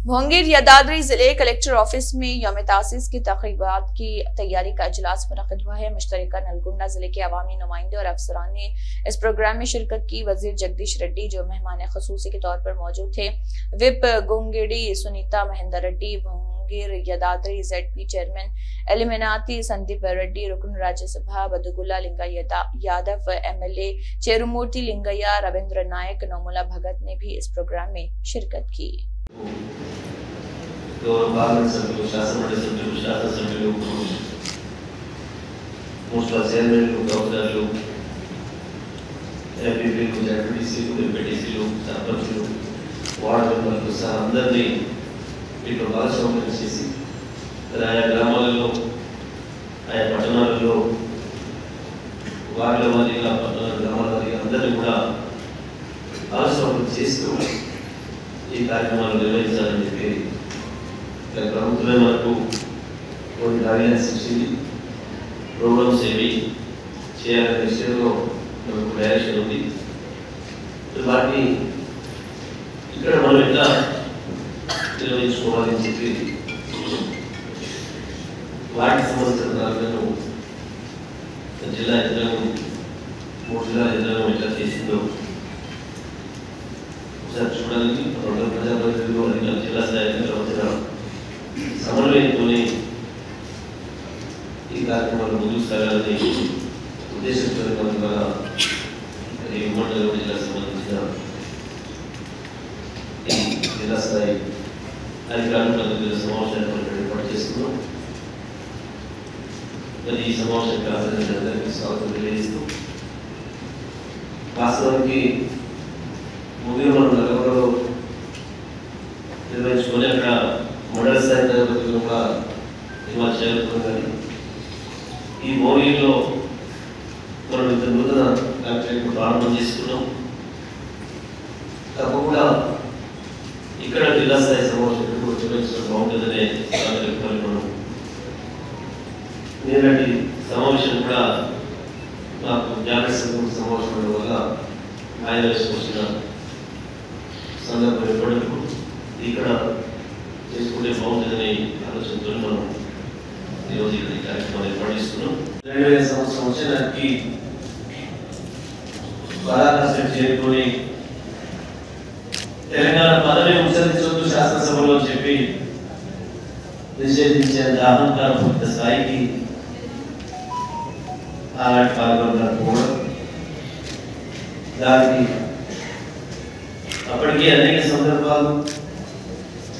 मुंगेर यादाद्री ज़िले collector office में योम तासीस की तकरीबा की तैयारी का अजलास मुनद हुआ है। मुश्तरक नलगुंडा ज़िले के अवामी नुमाइंदे और अफसरान ने इस प्रोग्राम में शिरकत की। वज़ीर जगदीश रेड्डी, जो मेहमान खसूसी के तौर पर मौजूद थे, whip Gongidi, Sunita Mahendra Reddy, Munger Yadadri Z P chairman Elimineti Sandeep Reddy, रुकन Rajya Sabha Badugula Lingaiah Yadav M L A Chirumarthi Lingaiah, Ravindra Nayak, Nomula Bhagat ने भी इस प्रोग्राम में शिरकत की। గౌరవ పార్లమెంట్ సభ్యులు శాసనమండలి సభ్యులు శాసనసభ్యులు మున్సిపల్ చైర్మన్లు కౌన్సిలర్లు ఎంపీపీలు జడ్పీటీసీలు ఎంపీటీసీలు సర్పంచులు వార్డు మెంబర్లు సహా అందరినీ వీటిలో భాగస్వామ్యం చేసి మరి ఆయా గ్రామాలలో ఆయా పట్టణాలలో వార్డుల వారీగా పట్టణ గ్రామాల వారీగా అందరినీ కూడా భాగస్వామ్యం చేస్తూ ఈ కార్యక్రమాలు నిర్వహించాలని చెప్పి ఇక్కడ ప్రభుత్వమే మనకు కొన్ని గైడ్లైన్స్ ఇచ్చింది ప్రోగ్రామ్స్ ఏవి చేయాలనే విషయంలో మనకు డైరెక్షన్ ఉంది సో వాటిని ఇక్కడ మనం ఎట్లా నిర్వహించుకోవాలని చెప్పి వాటికి సంబంధించిన దానిలను జిల్లా యంత్రాంగం మూడు జిల్లా యంత్రాంగం ఎట్లా చేసిందో ఒకసారి చూడాలని రెండు ప్రజాప్రతినిధులు అధికారులు జిల్లా స్థాయి అధికారులు సమన్వయంతోనే ఈ కార్యక్రమాలు ముందుకు సాగాలని ఉద్దేశంతో మనం ద్వారా ఈ ఉమ్మడి నల్గొండ జిల్లాకు సంబంధించిన ఈ జిల్లా స్థాయి అధికారులు ప్రతినిధుల సమావేశాన్ని ఏర్పాటు చేస్తున్నాం. మరి ఈ సమావేశానికి హాజరైన అందరికీ స్వాగతం తెలియజేస్తూ వాస్తవానికి ముందుగా మనం నగరంలో నిర్వహించుకొని అక్కడ మండల స్థాయి తరగతులు కూడా నిర్మాణం చేయగలుగుతున్నాం కానీ ఈ మోడీలో మనం ఇంత నూతన కలెక్టరేట్ ప్రారంభం చేసుకున్నాం. తప్పకుండా ఇక్కడ జిల్లా స్థాయి సమావేశం కూడా నిర్వహించడం బాగుంటుందనే కార్యక్రమాలు మనం నేనటి సమావేశం కూడా నాకు జాగ్రత్త సమావేశం వల్ల ఆయన వేసుకొచ్చిన సందర్భం ఎప్పటికూ ఇక్కడ చేసుకుంటే బాగుంటుందనే ఆలోచనతో మనం ఈరోజు ఇక్కడ ఈ కార్యక్రమాన్ని ఏర్పాటు చేస్తున్నాం రెండు వేల సంవత్సరం వచ్చేదానికి పరాకాశం చేరుకొని తెలంగాణ పదవి ఉచ్చరించవద్దు శాసనసభలో అని చెప్పి నిషేధించేంత అహంకారపూరిత స్థాయికి ఆనాటి పాల్గొన్నారు కూడా దానికి అప్పటికే అనేక సందర్భాలు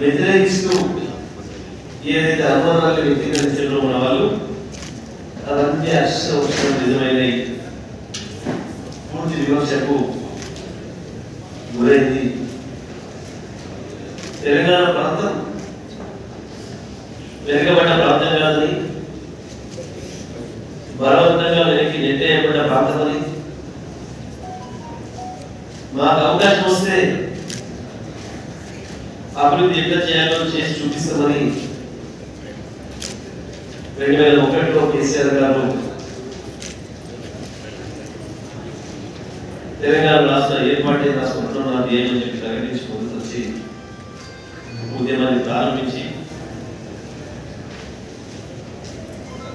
వ్యతిరేకిస్తూ ఏదైతే అనుమానాలు వ్యక్తీకరించారో ఉన్న వాళ్ళు అవన్నీ అక్షరం నిజమైన పూర్తి విమర్శకు గురైంది. తెలంగాణ ప్రాంతం వెనుకబడ్డ ప్రాంతం కాదని బలవంతంగా వెనక్కి నెట్టేయబడ్డ ప్రాంతం అని మాకు అవకాశం వస్తే అభివృద్ధి ఎట్లా చేయాలో చేసి చూపిస్తామని రెండు వేల ఒకటిలో కేసీఆర్ గారు తెలంగాణ రాష్ట్ర ఏర్పాటే రాష్ట్రంలో నా ధ్యేయం చెప్పి ప్రకటించి ముందుకు వచ్చి ఉద్యమాన్ని ప్రారంభించి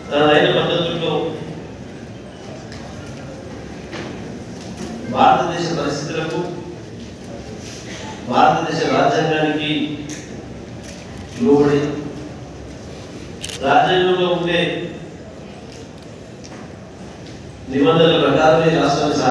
తనదైన పద్ధతుల్లో భారతదేశ పరిస్థితులకు భారతదేశ రాజ్యాంగానికి లోబడి రాజ్యాంగంలో ఉండే నిబంధనల ప్రకారమే రాష్ట్రాన్ని